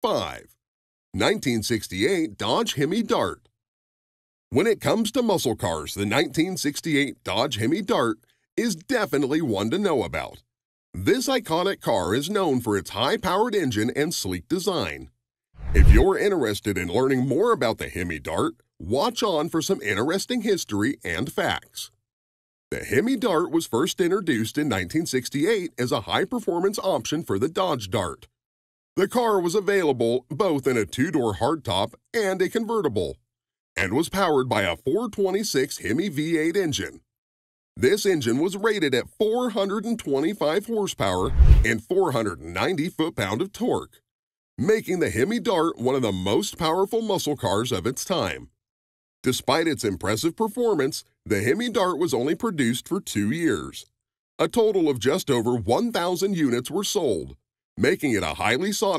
5. 1968 Dodge Hemi Dart. When it comes to muscle cars, the 1968 Dodge Hemi Dart is definitely one to know about. This iconic car is known for its high powered engine and sleek design. If you're interested in learning more about the Hemi Dart, watch on for some interesting history and facts. The Hemi Dart was first introduced in 1968 as a high performance option for the Dodge Dart. The car was available both in a two door hardtop and a convertible, and was powered by a 426 Hemi V8 engine. This engine was rated at 425 horsepower and 490 foot pound of torque, making the Hemi Dart one of the most powerful muscle cars of its time. Despite its impressive performance, the Hemi Dart was only produced for two years. A total of just over 1,000 units were sold, making it a highly sought